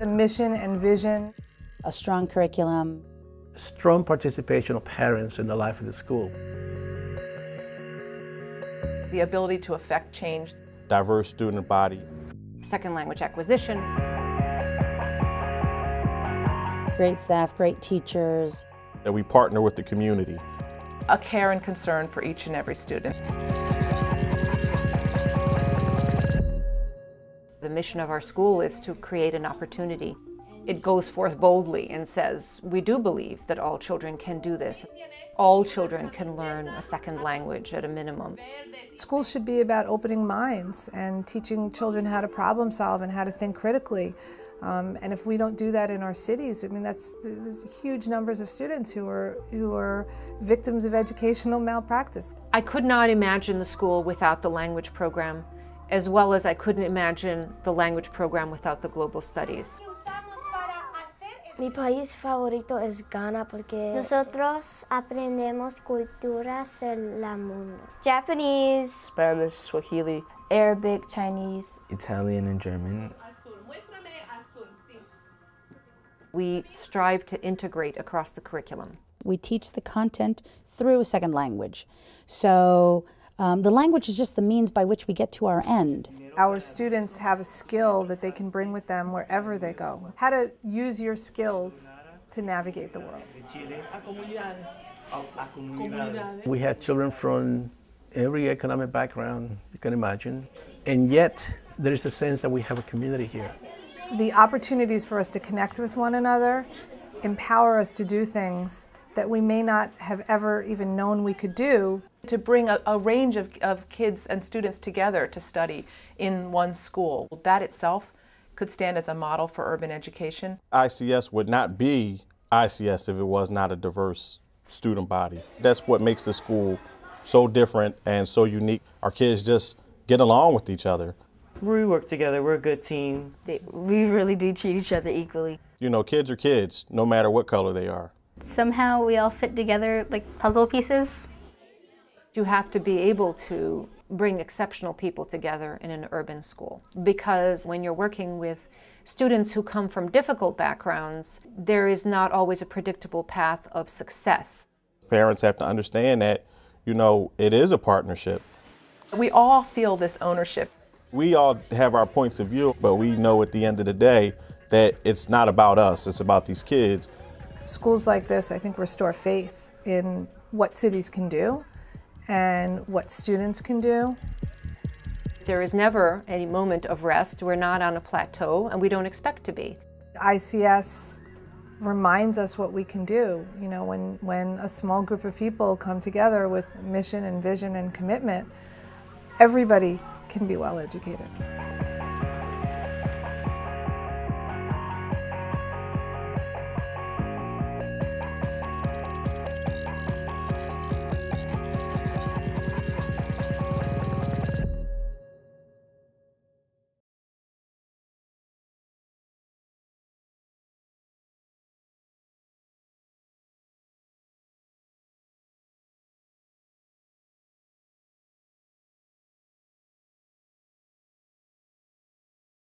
The mission and vision. A strong curriculum. Strong participation of parents in the life of the school. The ability to affect change. Diverse student body. Second language acquisition. Great staff, great teachers. That we partner with the community. A care and concern for each and every student. The mission of our school is to create an opportunity. It goes forth boldly and says, we do believe that all children can do this. All children can learn a second language at a minimum. School should be about opening minds and teaching children how to problem solve and how to think critically. Um, and if we don't do that in our cities, I mean, that's there's huge numbers of students who are who are victims of educational malpractice. I could not imagine the school without the language program as well as I couldn't imagine the language program without the global studies. Mi país favorito es Ghana porque nosotros aprendemos culturas del mundo. Japanese, Spanish, Swahili, Arabic, Chinese, Italian and German. We strive to integrate across the curriculum. We teach the content through a second language. So um, the language is just the means by which we get to our end. Our students have a skill that they can bring with them wherever they go. How to use your skills to navigate the world. We have children from every economic background you can imagine, and yet there is a sense that we have a community here. The opportunities for us to connect with one another empower us to do things that we may not have ever even known we could do. To bring a, a, range of, of kids and students together to study in one school, that itself could stand as a model for urban education. ICS would not be ICS if it was not a diverse student body. That's what makes the school so different and so unique. Our kids just get along with each other. We work together, we're a good team. We really do treat each other equally. You know, kids are kids, no matter what color they are somehow we all fit together like puzzle pieces. You have to be able to bring exceptional people together in an urban school because when you're working with students who come from difficult backgrounds, there is not always a predictable path of success. Parents have to understand that, you know, it is a partnership. We all feel this ownership. We all have our points of view, but we know at the end of the day that it's not about us, it's about these kids Schools like this, I think, restore faith in what cities can do and what students can do. There is never any moment of rest. We're not on a plateau, and we don't expect to be. ICS reminds us what we can do. You know, when, when a small group of people come together with mission and vision and commitment, everybody can be well educated.